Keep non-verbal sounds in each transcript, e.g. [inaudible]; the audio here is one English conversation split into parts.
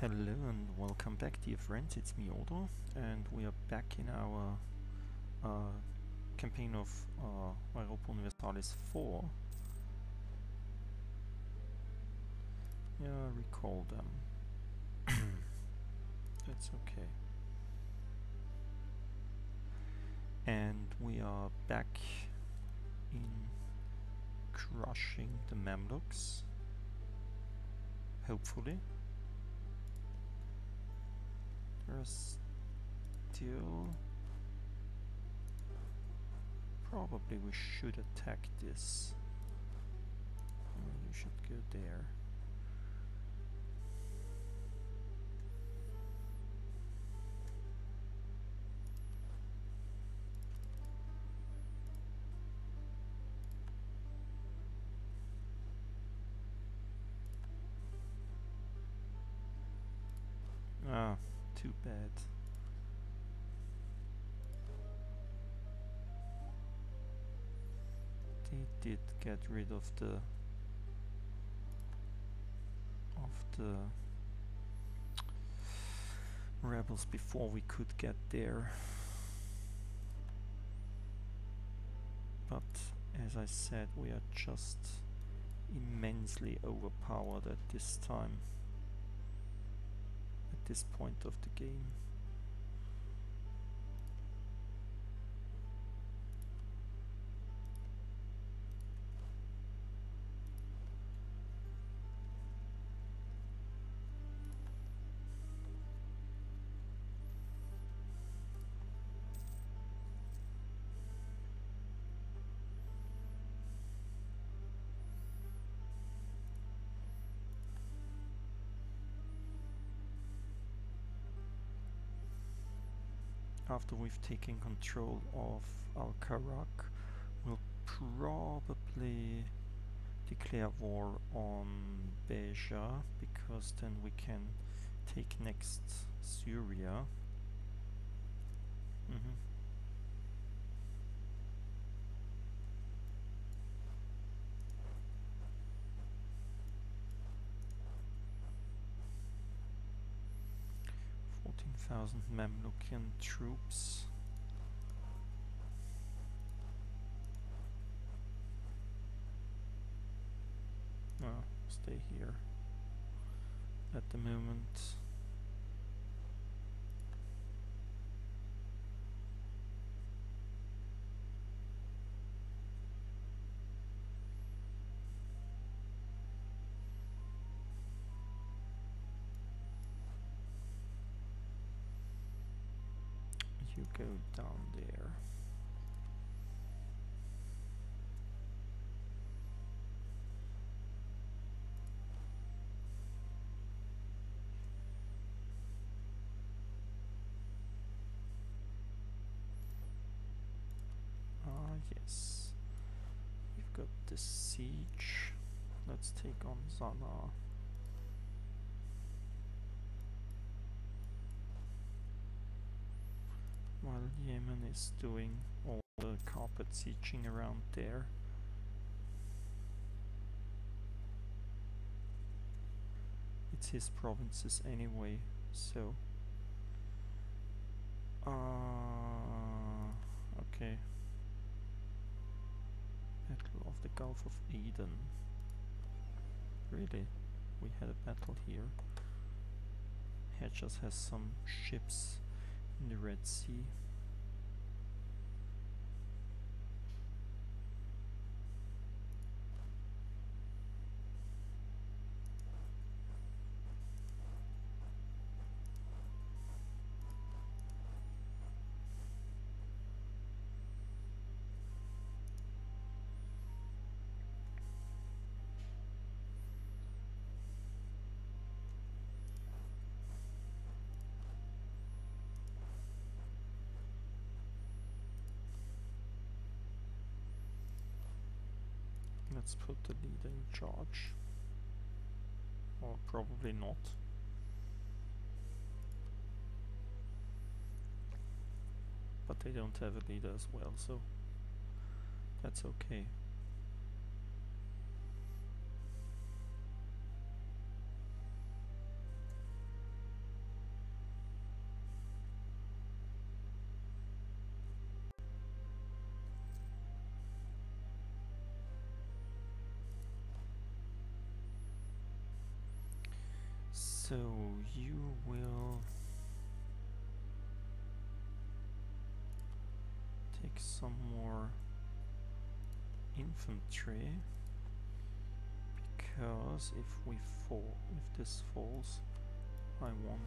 Hello and welcome back dear friends, it's me Odo and we are back in our uh, campaign of uh, Europa Universalis 4. Yeah, recall them. [coughs] That's okay. And we are back in crushing the Mamluks, hopefully. There's still... Probably we should attack this. you should go there. Ah, too bad. They did get rid of the of the rebels before we could get there. But as I said, we are just immensely overpowered at this time this point of the game. After we've taken control of Al-Karak, we'll probably declare war on Beja, because then we can take next Syria. Mm -hmm. 14,000 Mamlukian troops. Oh, stay here at the moment. Down there. Ah, yes. We've got the siege. Let's take on Sana. While Yemen is doing all the carpet sieging around there. It's his provinces anyway, so... Uh, okay. Battle of the Gulf of Aden. Really? We had a battle here. Hejaz has some ships in the Red Sea. Let's put the leader in charge. Or probably not. But they don't have a leader as well, so that's okay. Will take some more infantry because if we fall if this falls I want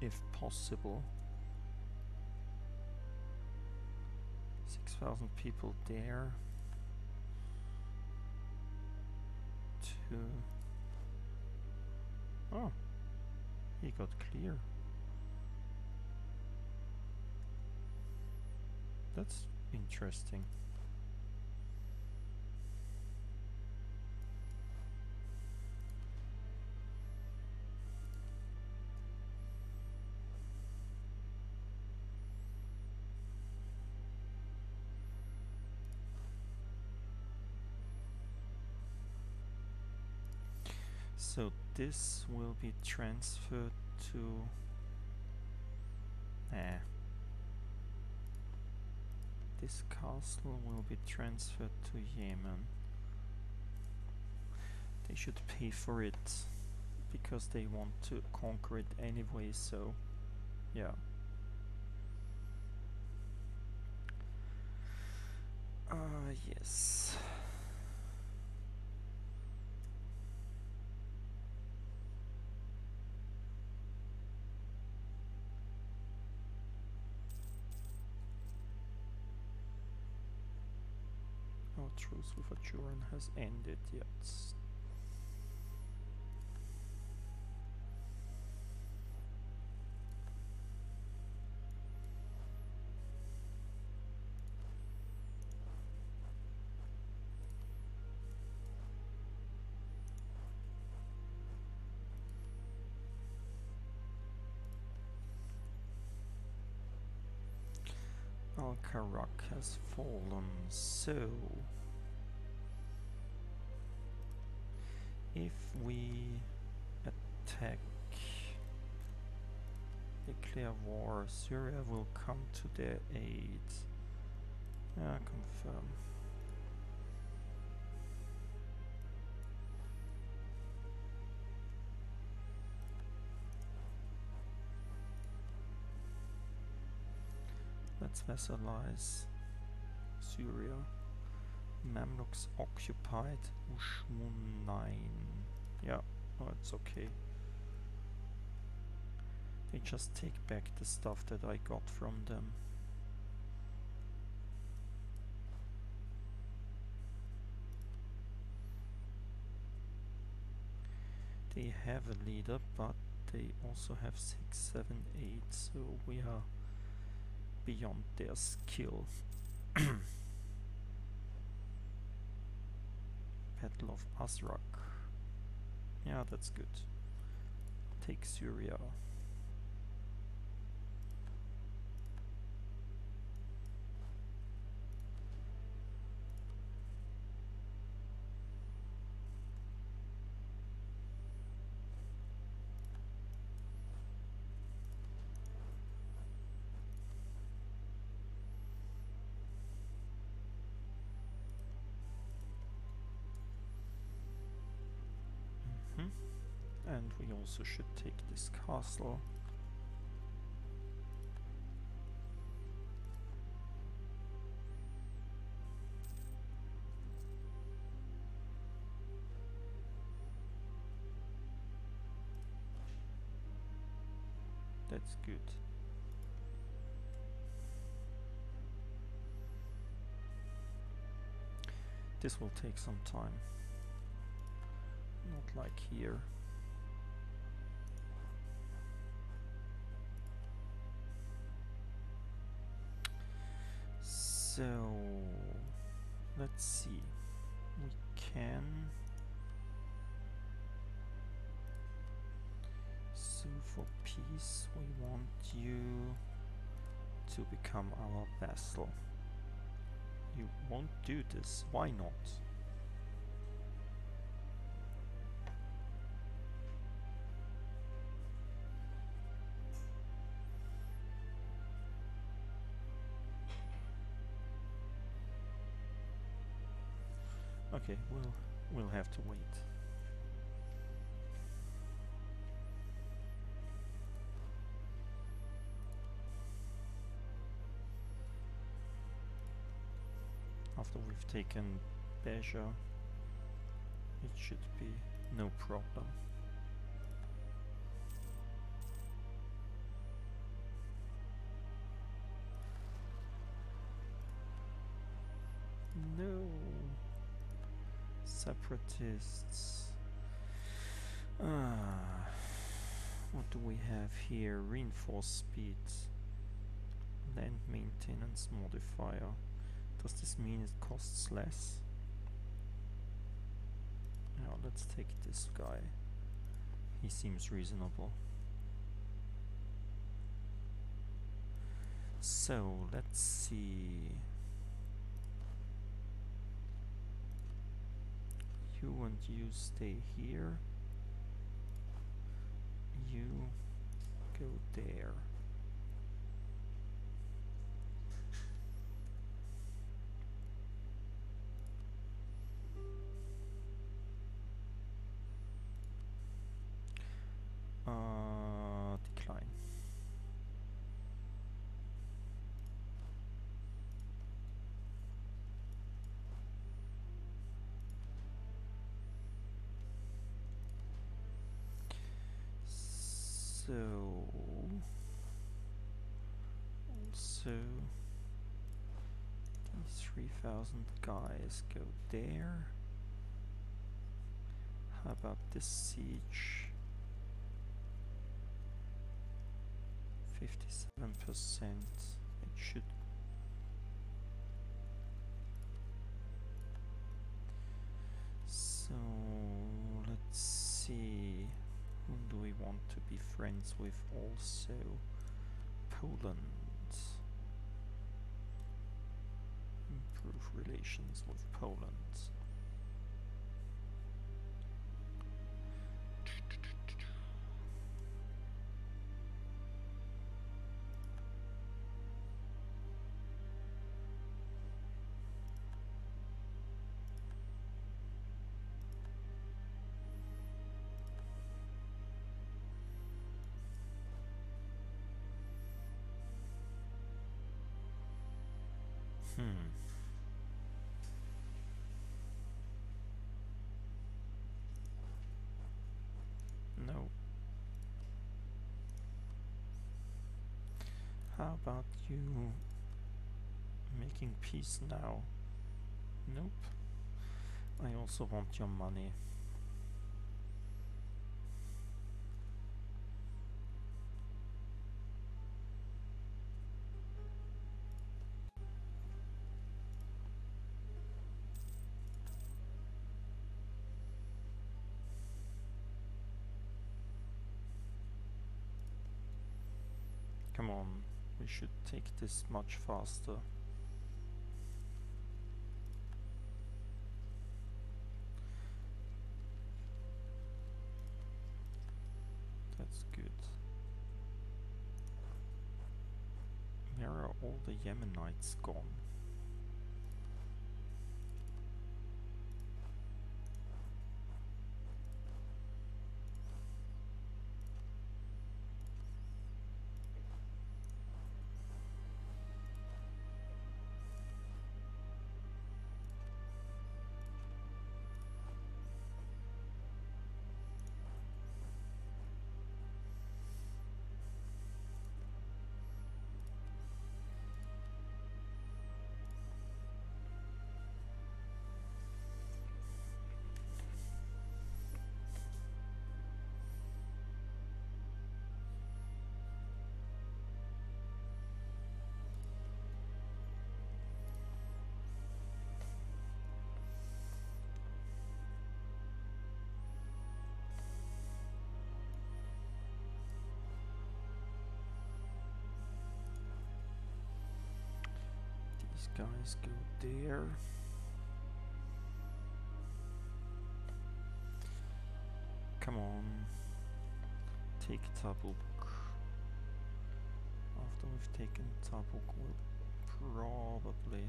if possible. 6,000 people there to oh. He got clear. That's interesting this will be transferred to... Nah. This castle will be transferred to Yemen. They should pay for it because they want to conquer it anyway, so yeah. Ah, uh, yes. Truce with Ajuran has ended yet. Al-Karak has fallen, so if we attack declare war, Syria will come to their aid. Yeah, confirm. Let's vassalize Syria. Mamluks occupied Ushmun 9. Yeah, oh, it's okay. They just take back the stuff that I got from them. They have a leader, but they also have 6, 7, 8, so we are beyond their skill. [clears throat] Battle of Azrak. Yeah, that's good. Take Syria. Also should take this castle. That's good. This will take some time. Not like here. So let's see. We can sue for peace. We want you to become our vassal. You won't do this. Why not? We'll have to wait. After we've taken Beja, it should be no problem. Separatists. Ah, what do we have here? Reinforced speed, land maintenance modifier. Does this mean it costs less? Now let's take this guy. He seems reasonable. So let's see. You and you stay here. You go there. So also these three thousand guys go there. How about this siege? Fifty-seven percent. It should. So let's see. Whom do we want to be friends with also? Poland. Improve relations with Poland. Hmm. No. How about you making peace now? Nope. I also want your money. Take this much faster. That's good. Where are all the Yemenites gone? Guys go there. Come on. Take Tabuk. After we've taken Tabuk, we'll probably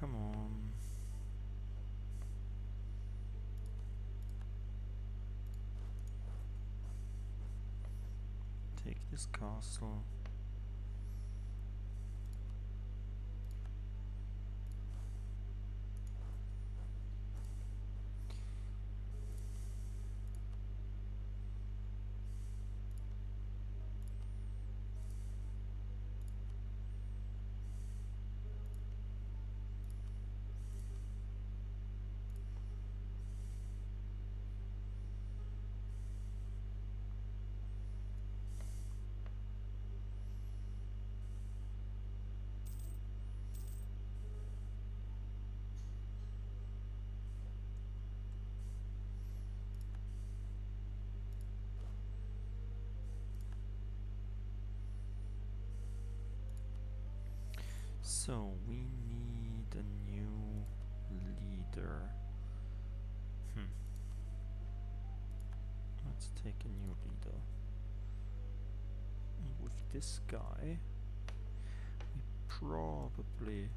come on. Take this castle. So we need a new leader. Hmm. Let's take a new leader. With this guy, we probably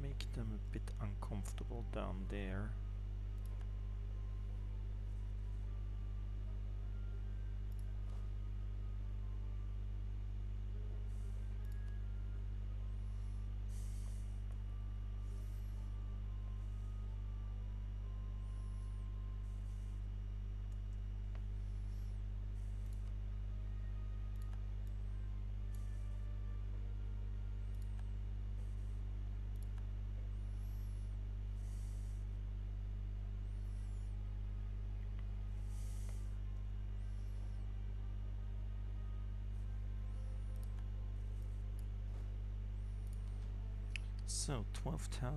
make them a bit uncomfortable down there. So 12,000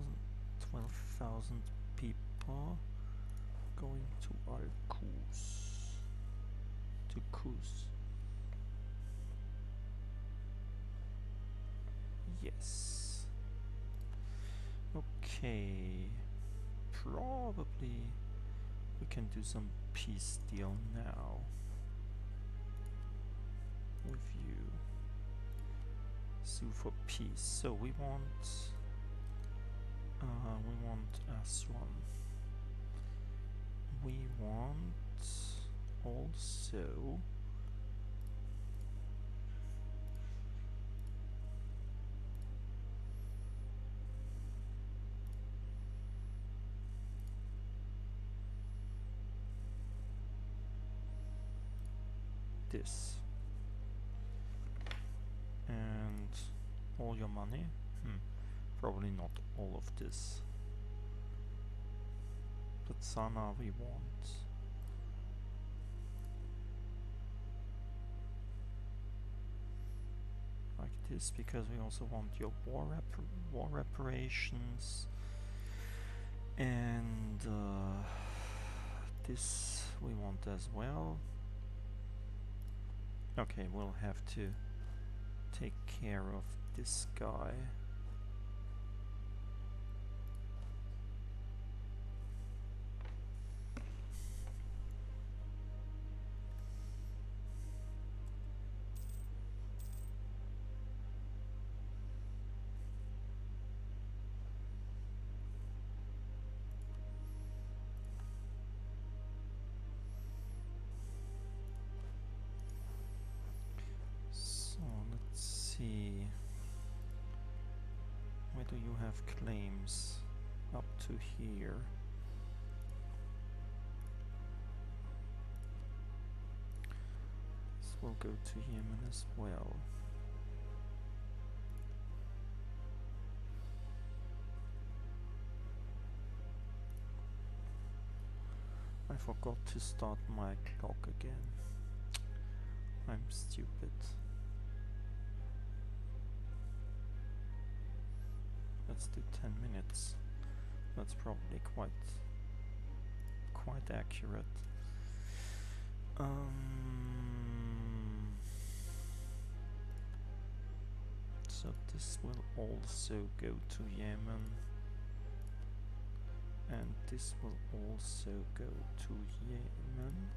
12,000 people going to Al-Quds. To Kuz. Yes. Okay. Probably we can do some peace deal now with you. Sue for peace. So we want uh, we want Aswan. We want also this and all your money hmm. Probably not all of this. But Sana we want. Like this because we also want your war, war reparations. And uh, this we want as well. Okay we'll have to take care of this guy do you have claims up to here? This will go to Yemen as well. I forgot to start my clock again. I'm stupid. Let's do 10 minutes. That's probably quite quite accurate. Um, so this will also go to Yemen and this will also go to Yemen.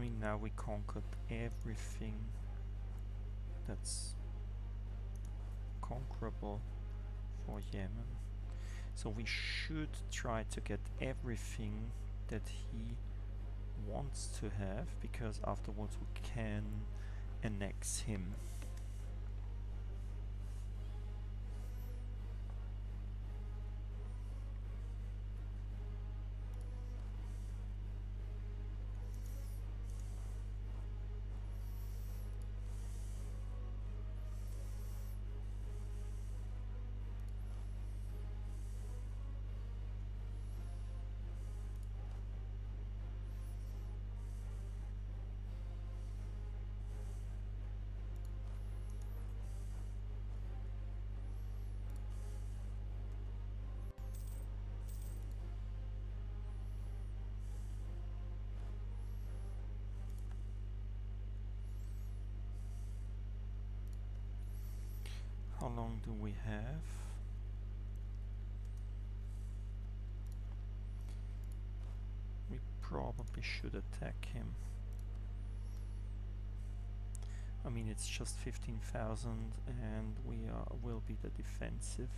I mean, now we conquered everything that's conquerable for Yemen. So we should try to get everything that he wants to have because afterwards we can annex him. Long do we have? We probably should attack him. I mean, it's just 15,000 and we are, will be the defensive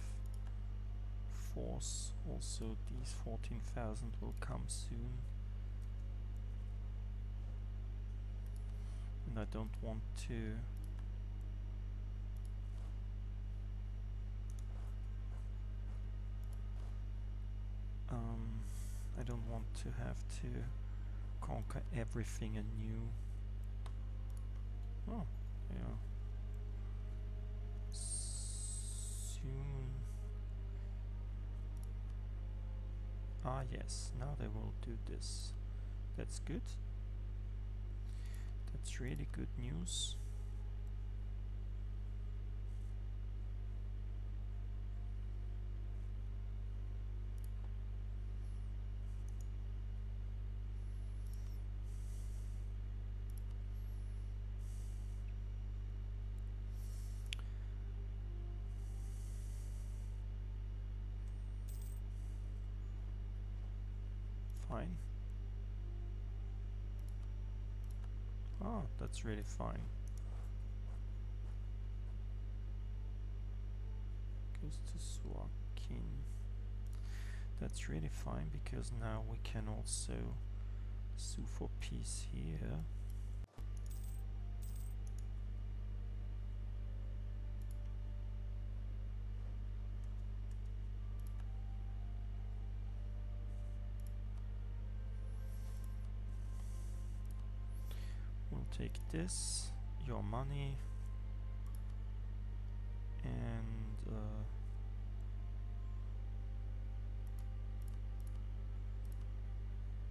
force. Also, these 14,000 will come soon. And I don't want to um, I don't want to have to conquer everything anew. Oh, yeah. Soon. Ah, yes, now they will do this. That's good. That's really good news. Fine. Oh, that's really fine. Goes to Suakin. That's really fine because now we can also sue for peace here. Take this, your money, and uh,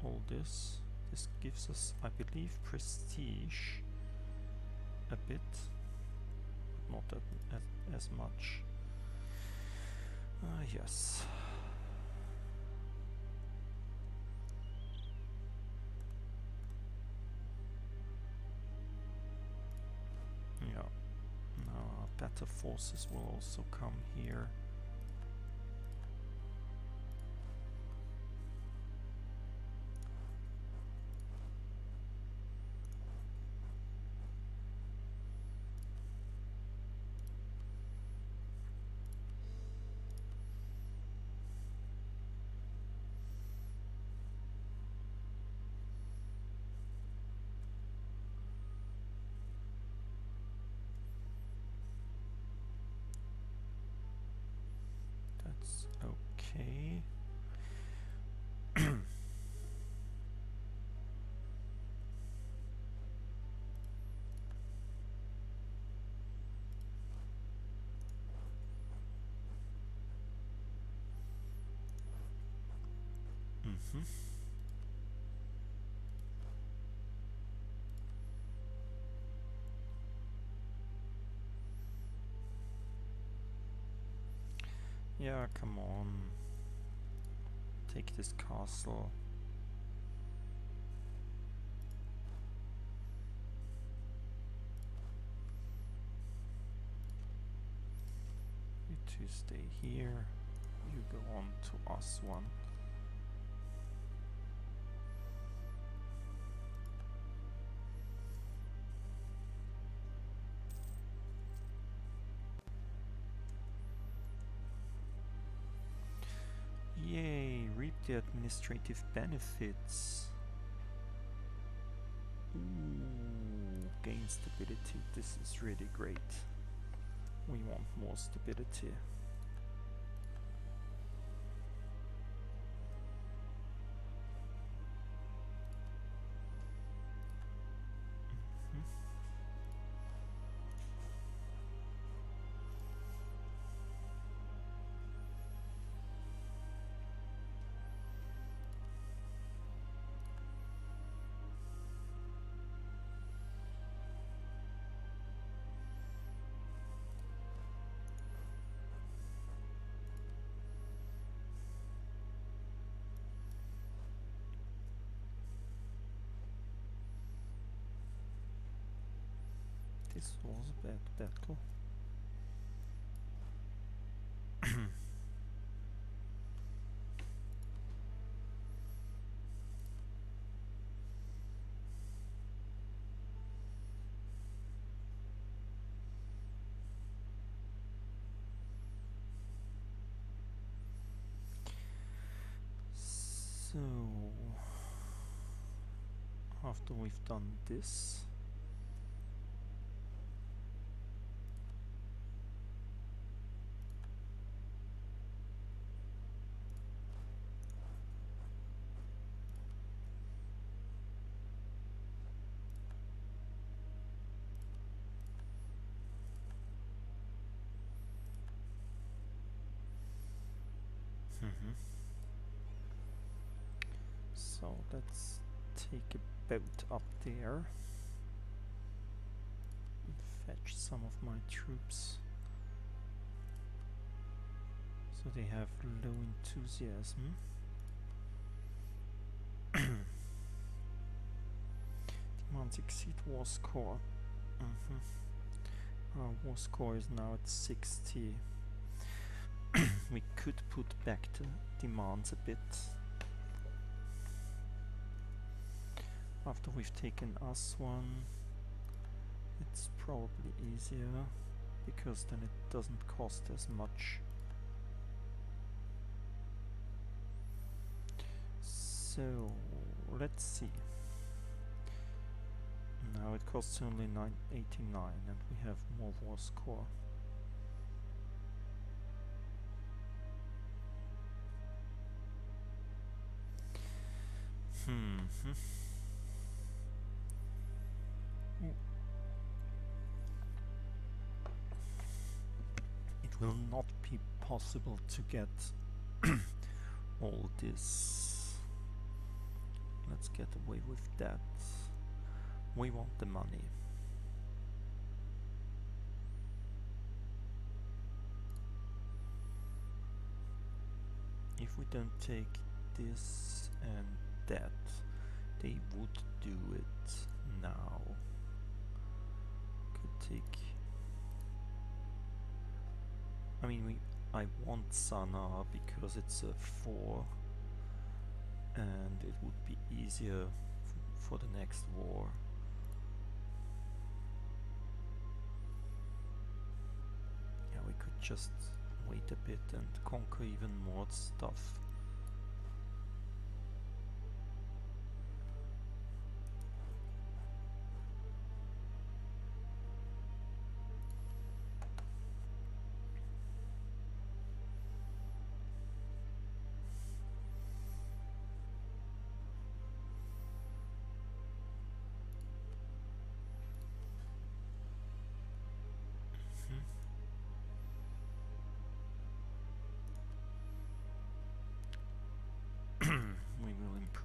all this. This gives us, I believe, prestige a bit, but not as, as much. Uh, yes. Better forces will also come here. Mm-hmm. Yeah, come on. Take this castle. You two stay here. You go on to Aswan. The administrative benefits. Ooh, gain stability. This is really great. We want more stability. This was a bad battle. So, after we've done this, Mhm. So let's take a boat up there and fetch some of my troops. So they have low enthusiasm. Demands exceed war score. Mhm. Our war score is now at 60 we could put back the demands a bit. After we've taken Aswan it's probably easier because then it doesn't cost as much. So let's see. Now it costs only 989 and we have more war score Hmm. It will not be possible to get [clears throat] all this. Let's get away with that. We want the money. If we don't take this and that, they would do it now. Could take. I mean, we. I want Sana because it's a four, and it would be easier for the next war. Yeah, we could just wait a bit and conquer even more stuff.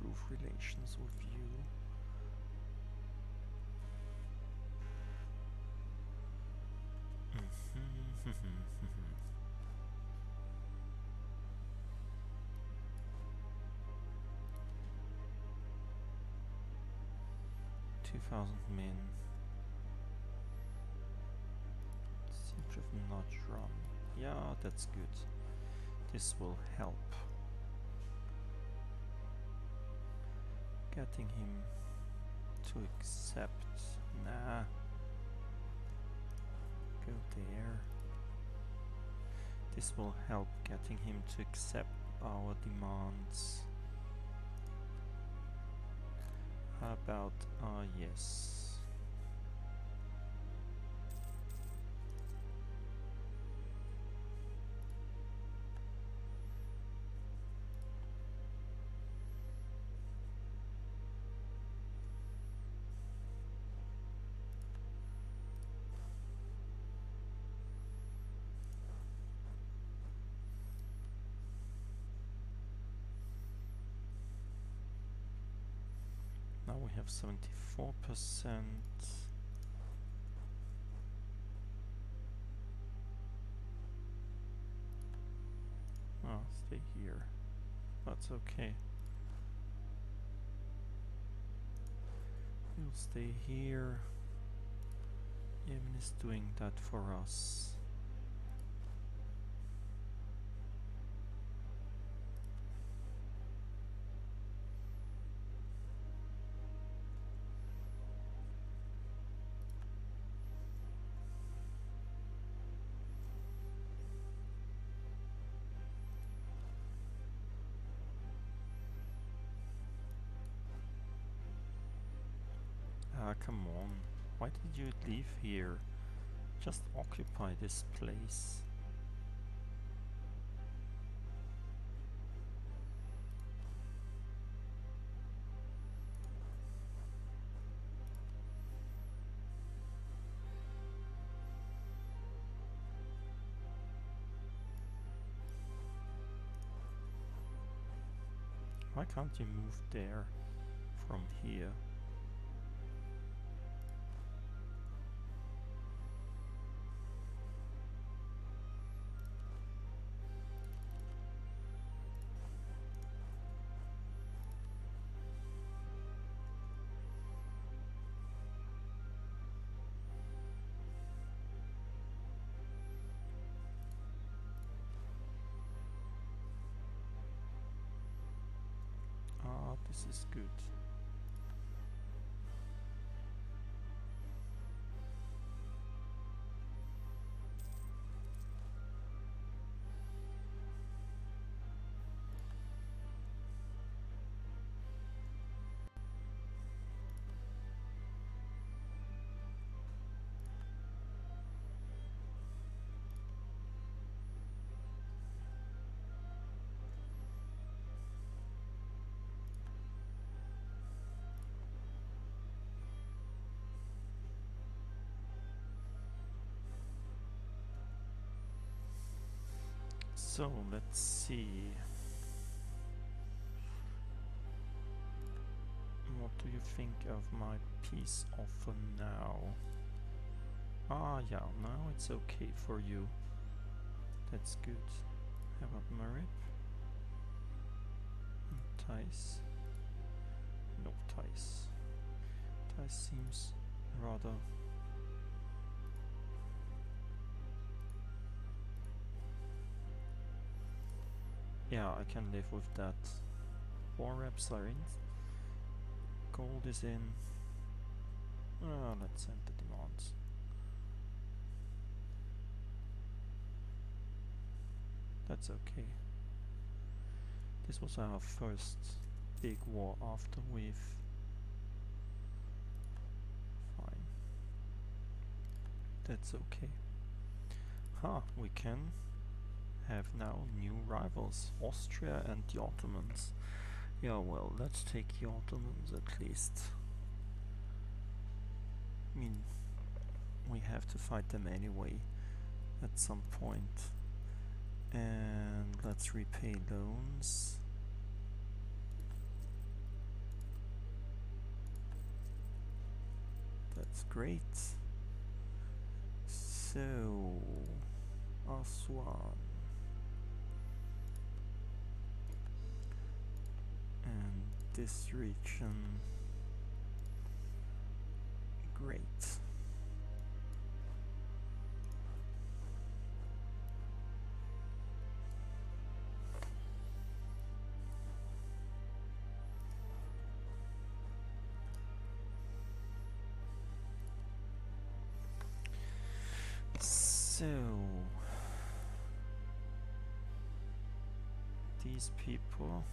Improve relations with you. [laughs] Two thousand men. Siege of Najran. Yeah, that's good. This will help. Getting him to accept. Nah. Go there. This will help getting him to accept our demands. How about, uh, yes. Now we have 74%. Oh, stay here. That's okay. You'll stay here. Yemen is doing that for us. Ah, come on. Why did you leave here? Just occupy this place. Why can't you move there from here? This is good. So let's see. What do you think of my peace offer now? Ah, yeah, now it's okay for you. That's good. How about Marib? Tice? No, Tice. Tice seems rather Yeah, I can live with that. War reps are in. Gold is in. Ah, let's send the demands. That's okay. This was our first big war after we've... Fine. That's okay. Huh, we can have now new rivals, Austria and the Ottomans. Yeah, well, let's take the Ottomans at least. I mean, we have to fight them anyway at some point. And let's repay loans. That's great. So, Aswan. And this region. Great. So these people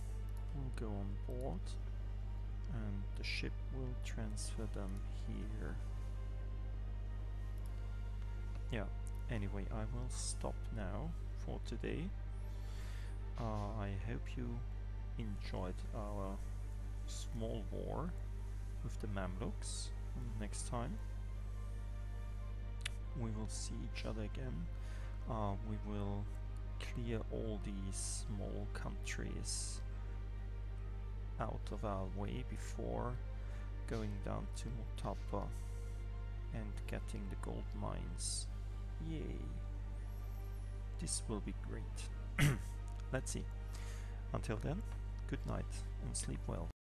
will go on board and the ship will transfer them here. Yeah, anyway, I will stop now for today. Uh, I hope you enjoyed our small war with the Mamluks. Next time we will see each other again. Uh, we will clear all these small countries out of our way before going down to Mutapa and getting the gold mines. Yay! This will be great. [clears throat] Let's see. Until then, good night and sleep well.